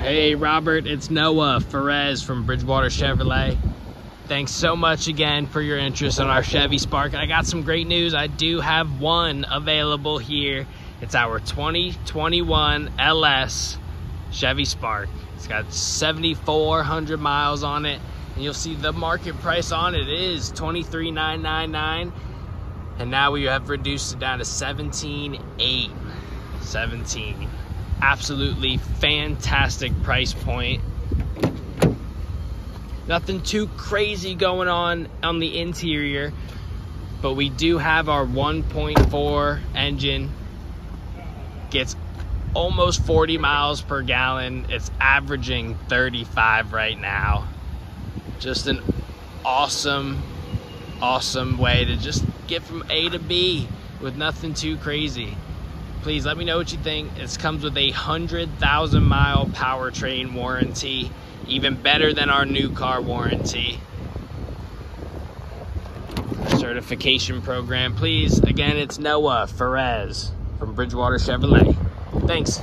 Hey Robert, it's Noah Ferraez from Bridgewater Chevrolet. Thanks so much again for your interest in our Chevy Spark. I got some great news. I do have one available here. It's our 2021 LS Chevy Spark. It's got 7,400 miles on it. And you'll see the market price on it is 23,999. And now we have reduced it down to 17,8. 17 absolutely fantastic price point. Nothing too crazy going on on the interior, but we do have our 1.4 engine. Gets almost 40 miles per gallon. It's averaging 35 right now. Just an awesome, awesome way to just get from A to B with nothing too crazy please let me know what you think. This comes with a 100,000 mile powertrain warranty, even better than our new car warranty. Certification program, please. Again, it's Noah Ferraez from Bridgewater Chevrolet. Thanks.